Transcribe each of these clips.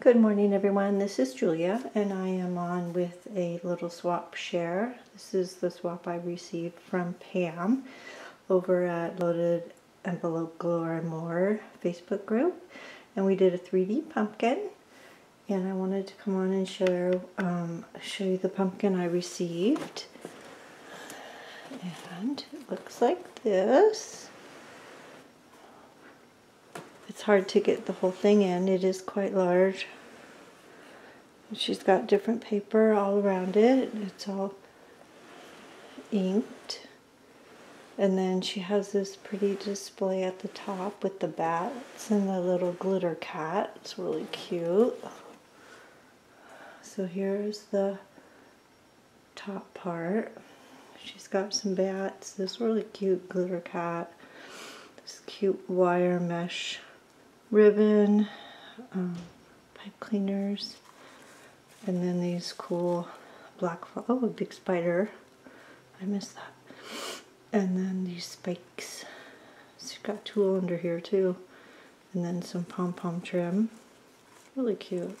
Good morning, everyone. This is Julia, and I am on with a little swap share. This is the swap I received from Pam over at Loaded Envelope Galore More Facebook group, and we did a 3D pumpkin. And I wanted to come on and share, um, show you the pumpkin I received. And it looks like this. It's hard to get the whole thing in. It is quite large. She's got different paper all around it. It's all inked. And then she has this pretty display at the top with the bats and the little glitter cat. It's really cute. So here's the top part. She's got some bats, this really cute glitter cat, this cute wire mesh ribbon, um, pipe cleaners, and then these cool black, oh, a big spider. I missed that. And then these spikes. She's got tulle under here too. And then some pom-pom trim. Really cute.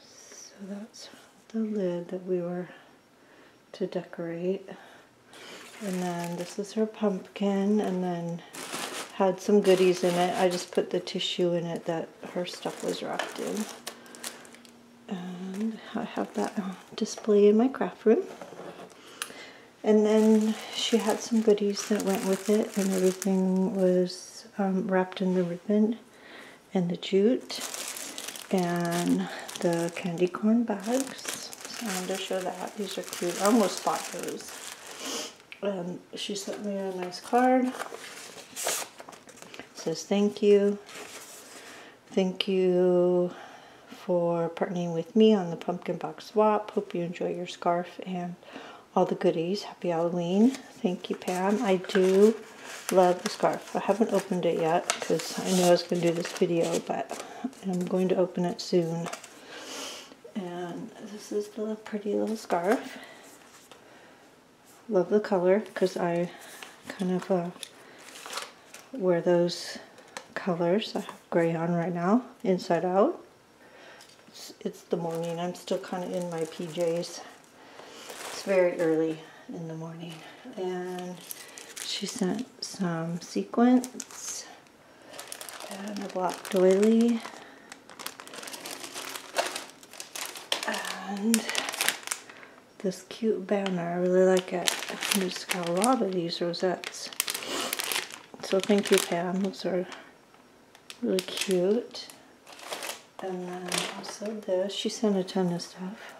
So that's the lid that we were to decorate. And then this is her pumpkin and then had some goodies in it. I just put the tissue in it that her stuff was wrapped in. And I have that display in my craft room. And then she had some goodies that went with it and everything was um, wrapped in the ribbon and the jute and the candy corn bags. So I wanted to show that. These are cute. I almost bought those. And she sent me a nice card says thank you. Thank you for partnering with me on the pumpkin box swap. Hope you enjoy your scarf and all the goodies. Happy Halloween. Thank you, Pam. I do love the scarf. I haven't opened it yet because I knew I was going to do this video, but I'm going to open it soon. And this is the pretty little scarf. Love the color because I kind of uh, wear those colors. I have gray on right now, inside out. It's, it's the morning. I'm still kind of in my PJs. It's very early in the morning. And she sent some sequins and a black doily. And this cute banner. I really like it. I just got a lot of these rosettes. So thank you, Pam. Those are really cute. And then also this. She sent a ton of stuff.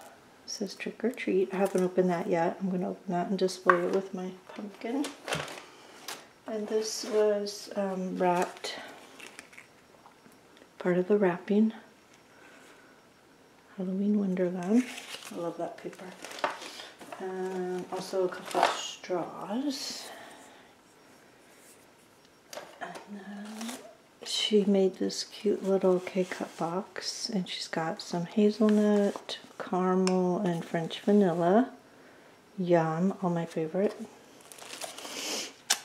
It says trick or treat. I haven't opened that yet. I'm going to open that and display it with my pumpkin. And this was um, wrapped, part of the wrapping. Halloween Wonderland. I love that paper. And also a couple of straws. She made this cute little K-cup box and she's got some hazelnut, caramel, and French vanilla. Yum, all my favorite.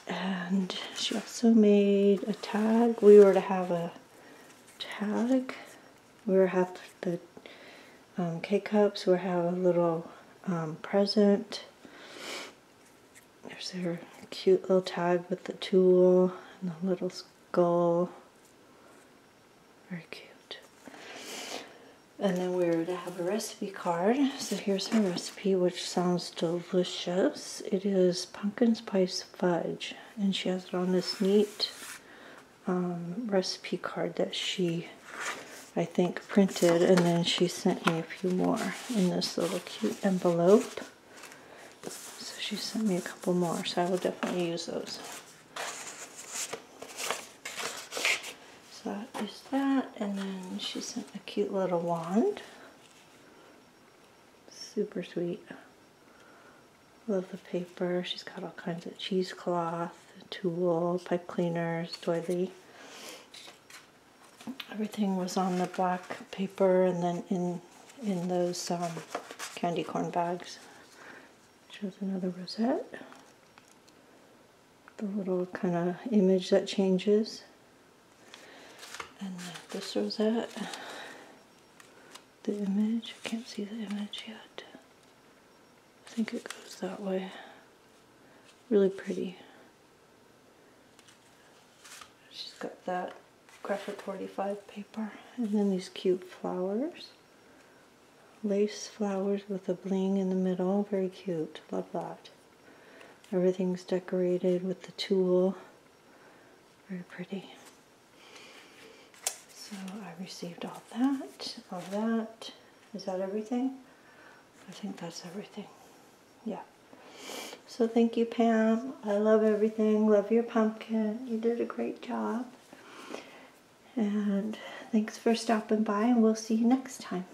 And she also made a tag. We were to have a tag. We were have the um, K-cups. We have a little um, present. There's her cute little tag with the tulle and the little skull. Very cute. And then we're to have a recipe card. So here's her recipe, which sounds delicious. It is pumpkin spice fudge. And she has it on this neat um, recipe card that she, I think, printed. And then she sent me a few more in this little cute envelope. So she sent me a couple more. So I will definitely use those. That is that. And then she sent a cute little wand. Super sweet. Love the paper. She's got all kinds of cheesecloth, tulle, pipe cleaners, doily. Everything was on the black paper and then in in those um, candy corn bags. Shows another rosette. The little kind of image that changes. This rosette. The image, I can't see the image yet. I think it goes that way. Really pretty. She's got that graphic 45 paper and then these cute flowers. Lace flowers with a bling in the middle, very cute. Love that. Everything's decorated with the tulle. Very pretty. So I received all that, all that. Is that everything? I think that's everything. Yeah. So thank you, Pam. I love everything. Love your pumpkin. You did a great job. And thanks for stopping by, and we'll see you next time.